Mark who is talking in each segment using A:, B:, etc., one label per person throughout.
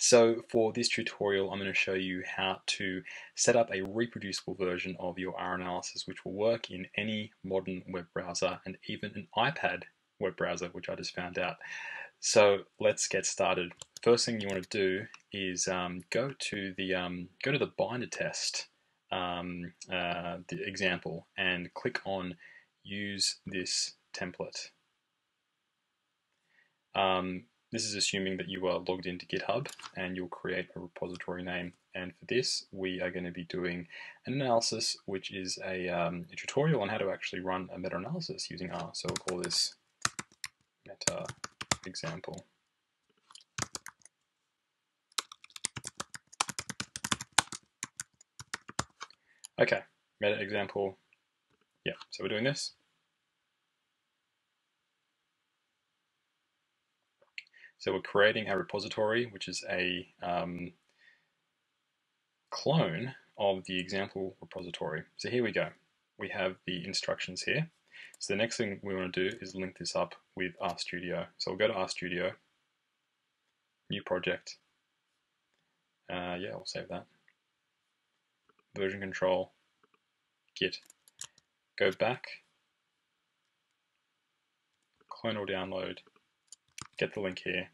A: So for this tutorial, I'm going to show you how to set up a reproducible version of your R analysis, which will work in any modern web browser and even an iPad web browser, which I just found out. So let's get started. First thing you want to do is um, go to the um, go to the binder test um, uh, the example and click on use this template. Um, this is assuming that you are logged into GitHub and you'll create a repository name. And for this, we are going to be doing an analysis, which is a, um, a tutorial on how to actually run a meta-analysis using R. So we'll call this meta example. Okay, meta example. Yeah, so we're doing this. So we're creating a repository, which is a um, clone of the example repository. So here we go. We have the instructions here. So the next thing we want to do is link this up with RStudio. So we'll go to RStudio, new project. Uh, yeah, we'll save that. Version control, git. Go back, clone or download, get the link here,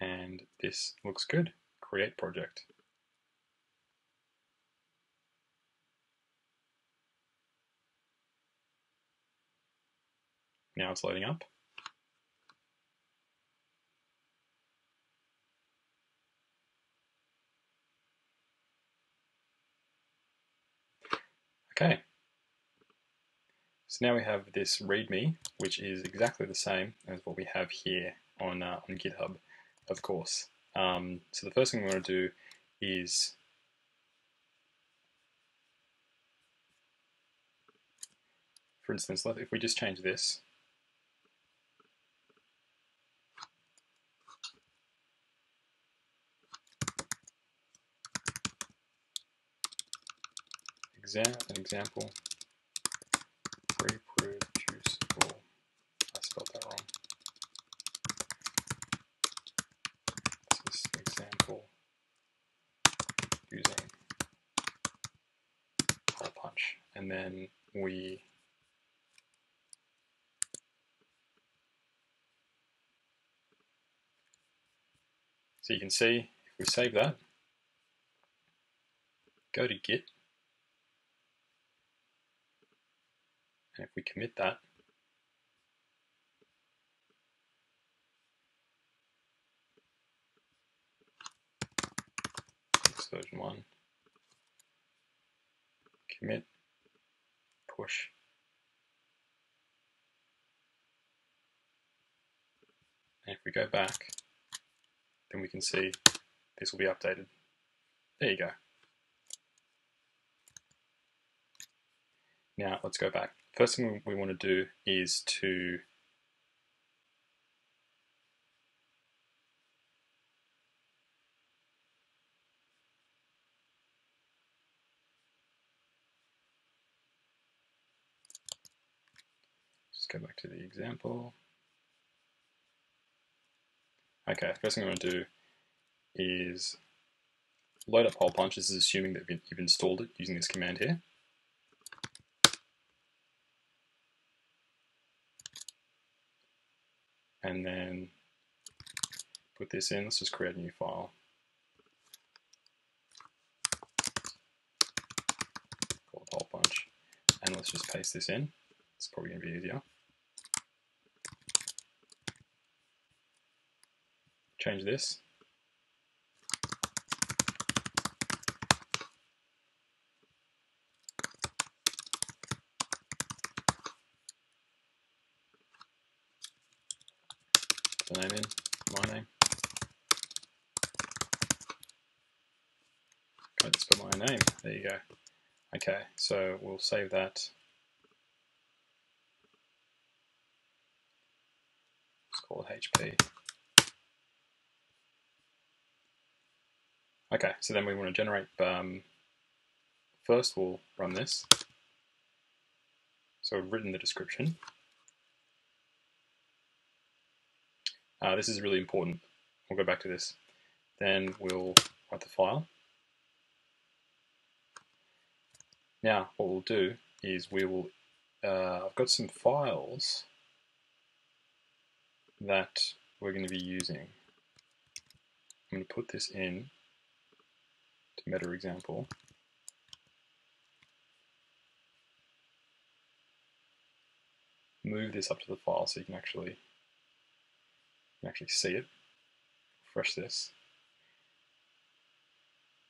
A: and this looks good. Create project. Now it's loading up. Okay. So now we have this README, which is exactly the same as what we have here on, uh, on GitHub of course. Um, so the first thing we want to do is for instance, if we just change this, exam, an example, reproducible, I spelled that wrong. And then we So you can see if we save that, go to Git, and if we commit that, version 1, commit, push. And if we go back, then we can see this will be updated. There you go. Now let's go back. First thing we want to do is to Let's go back to the example. Okay, first thing I'm going to do is load up holepunch. This is assuming that you've installed it using this command here. And then put this in. Let's just create a new file. Call it holepunch. And let's just paste this in. It's probably going to be easier. Change this. the name in, my name. Okay, let's put my name. There you go. Okay, so we'll save that. Let's call it HP. Okay, so then we want to generate, um, first we'll run this. So we've written the description. uh, this is really important. We'll go back to this. Then we'll write the file. Now, what we'll do is we will, uh, I've got some files that we're going to be using. I'm going to put this in to meta example. Move this up to the file so you can actually you can actually see it. Refresh this.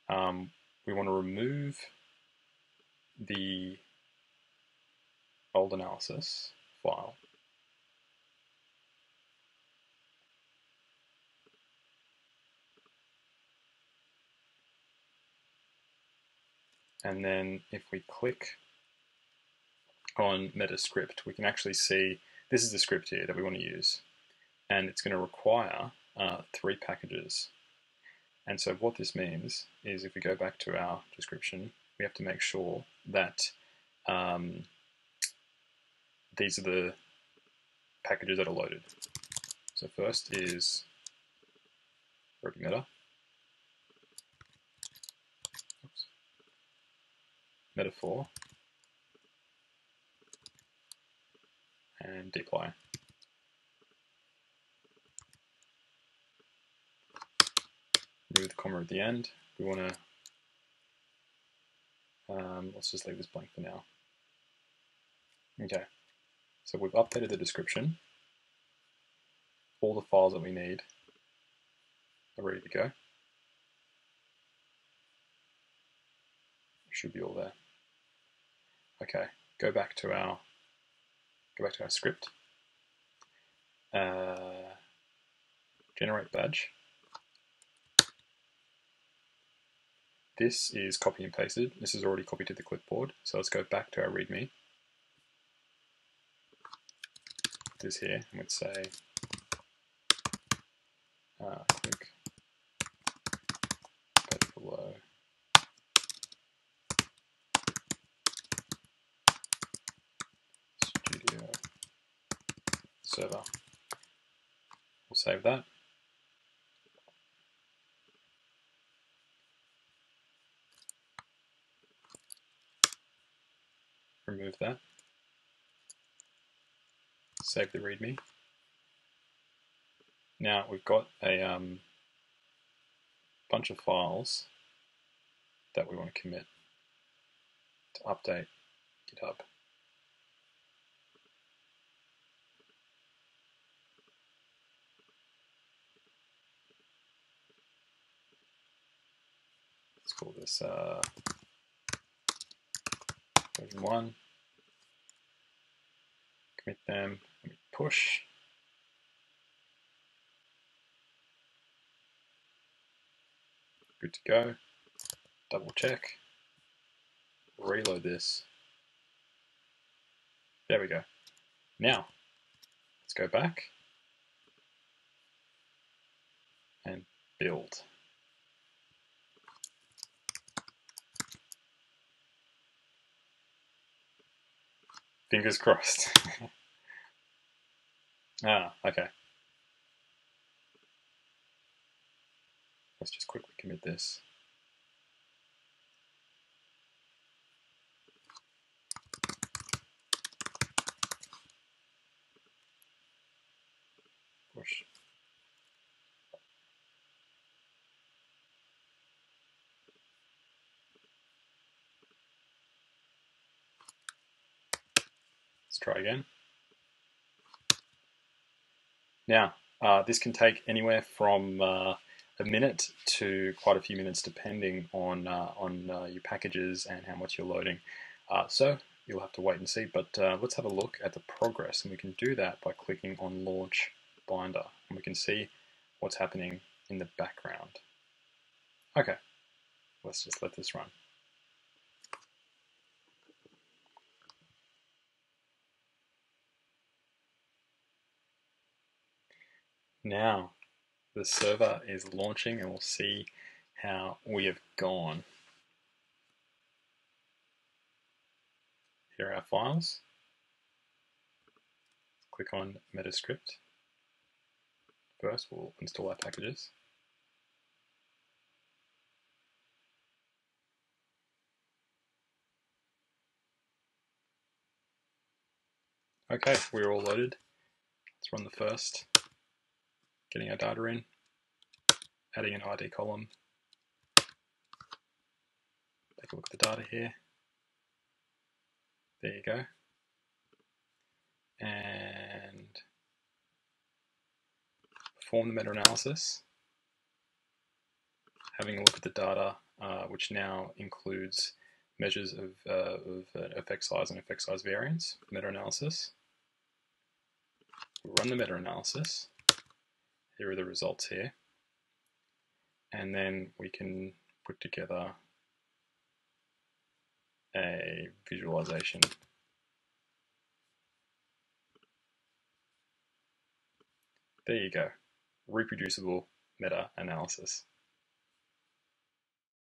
A: Um, we want to remove the old analysis file and then if we click on Metascript, we can actually see this is the script here that we want to use, and it's going to require uh, three packages. And so what this means is if we go back to our description, we have to make sure that um, these are the packages that are loaded. So first is Meta. Metafor, and dplyr. Remove the comma at the end. We want to, um, let's just leave this blank for now. Okay, so we've updated the description. All the files that we need are ready to go. Should be all there. Okay, go back to our go back to our script. Uh, generate badge. This is copy and pasted. This is already copied to the clipboard. So let's go back to our README. This here, and we'd say uh, click below server. We'll save that. Remove that. Save the README. Now we've got a um, bunch of files that we want to commit to update GitHub. Call this uh, version 1. Commit them, push. Good to go. Double check. Reload this. There we go. Now, let's go back and build. Fingers crossed. ah, okay. Let's just quickly commit this. Push. Let's try again. Now, uh, this can take anywhere from uh, a minute to quite a few minutes depending on, uh, on uh, your packages and how much you're loading. Uh, so you'll have to wait and see, but uh, let's have a look at the progress and we can do that by clicking on Launch Binder and we can see what's happening in the background. Okay, let's just let this run. Now the server is launching and we'll see how we have gone. Here are our files. Click on Metascript. First, we'll install our packages. Okay, we're all loaded. Let's run the first, getting our data in, adding an ID column. Take a look at the data here. There you go. And perform the meta-analysis, having a look at the data, uh, which now includes measures of, uh, of uh, effect size and effect size variance, meta-analysis. Run the meta-analysis. Here are the results here. And then we can put together a visualization. There you go. Reproducible meta-analysis.